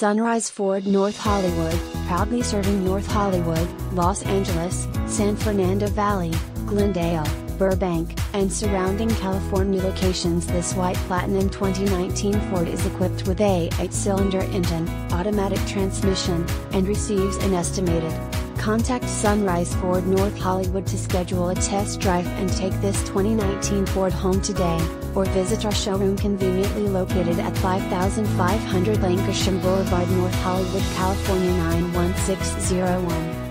Sunrise Ford North Hollywood, proudly serving North Hollywood, Los Angeles, San Fernando Valley, Glendale, Burbank, and surrounding California locations. This white Platinum 2019 Ford is equipped with a 8-cylinder engine, automatic transmission, and receives an estimated. Contact Sunrise Ford North Hollywood to schedule a test drive and take this 2019 Ford home today, or visit our showroom conveniently located at 5500 Lankershim Boulevard, North Hollywood, California 91601.